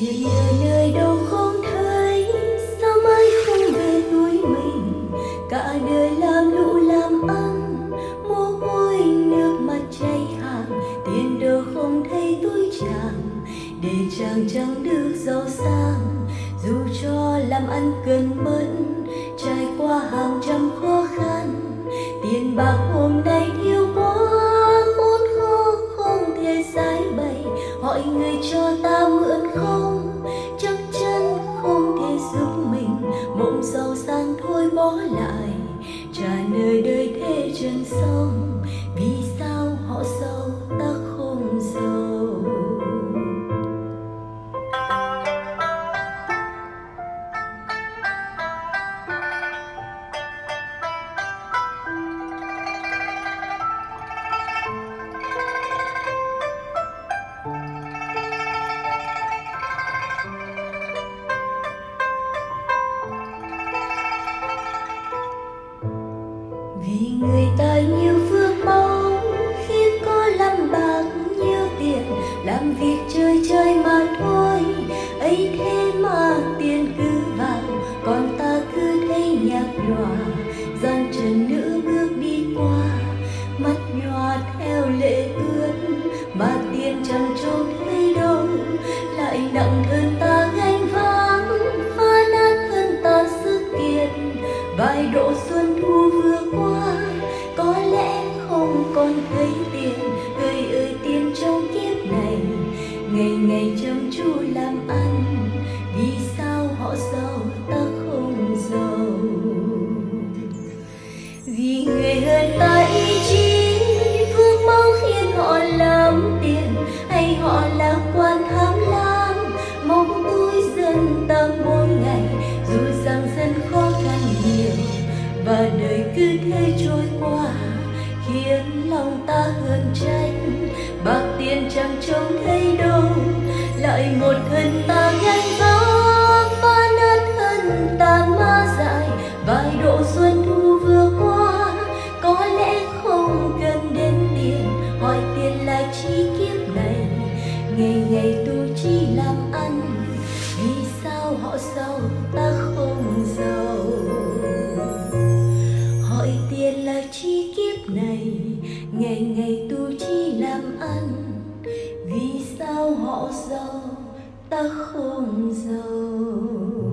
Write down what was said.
tiền ở nơi đâu không thấy sao mãi không về tuổi mình cả đời làm lũ làm ăn mồ hôi nước mắt chảy hàng tiền đâu không thấy túi chàng để chàng chẳng được giàu sang dù cho làm ăn cần mẫn trải qua hàng trăm khó khăn tiền bạc hôm nay Mọi người cho ta mượn không? Chắc chắn không thể giúp mình. Mộng giàu sang thôi bỏ lại. Trả nơi đời thế trần sông. Vì sao họ giàu? Người ta nhiều phước báu khi có lắm bạc nhiều tiền, làm việc chơi chơi mà thôi. Ấy thế mà tiền cứ vào, còn ta cứ thấy nhạt nhòa. Không thấy tiền. Ơi ơi, tiền trong kiếp này, ngày ngày chăm chú làm ăn. Vì sao họ giàu, ta không giàu? Vì người hơn ta ý chí, phước báo khiến họ làm tiền. Hay họ lạc quan tham lam, mong tôi dân ta mỗi ngày. Dù rằng dân khó khăn nhiều, và đời cứ thế trôi qua khiến lòng ta hờn tranh bạc tiền chẳng trông thấy đâu, lại một thân ta gánh vác phá nát thân tàn ma dại vài độ xuân thu vừa qua. Có lẽ không cần đến tiền, hỏi tiền là chi kiếp này. Ngày ngày tu chi làm ăn, vì sao họ giàu ta không? Ngày tu chỉ làm ăn. Vì sao họ giàu ta không giàu?